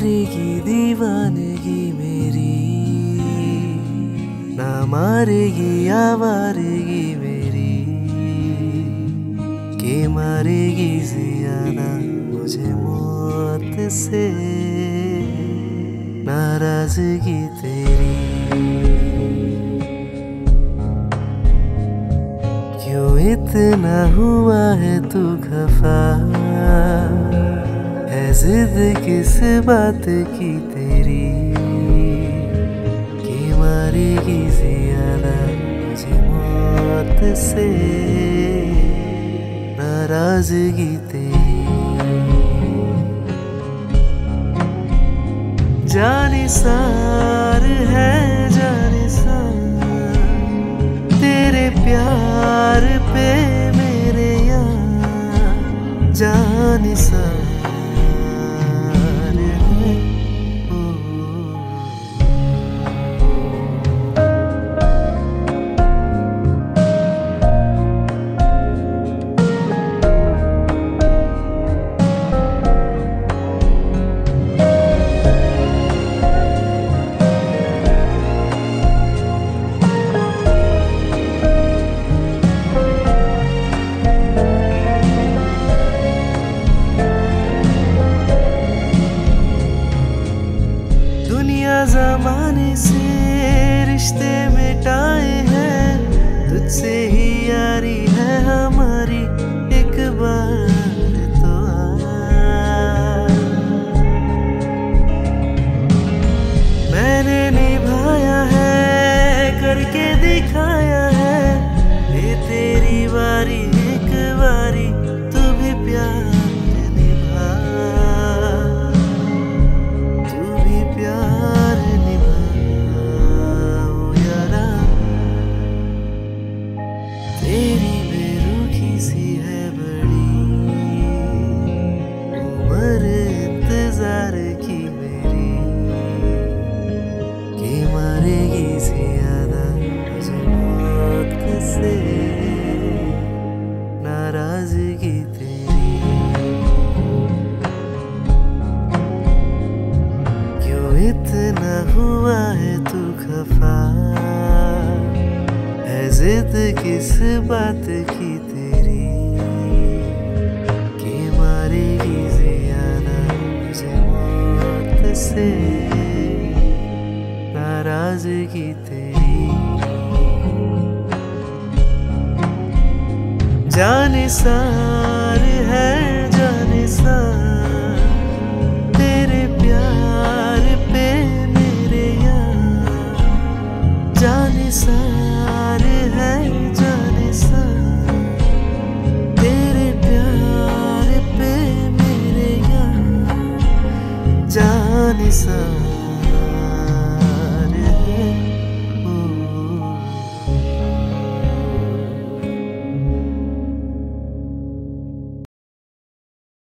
मारेगी दीवानगी मेरी। ना मारेगी, आवारगी मेरी। के मारेगी जियाना मुझे मौत से? नाराज़गी तेरी। क्यों इतना हुआ है तू खफा? जिद किस बात की तेरी? कि मारेगी ज़्यादा मुझे मौत से। नाराज़गी तेरी। जाने सार है, जाने सार। तेरे प्यार पे मेरे यार जाने सार। दुनिया जमाने से रिश्ते मिटाए हैं तुझसे ही यारी क्यों इतना हुआ है तू खफा। है जिद किस बात की तेरी? कि मारेगी ज़्यादा मुझे मौत से। नाराज़गी तेरी। जाने सार प्यार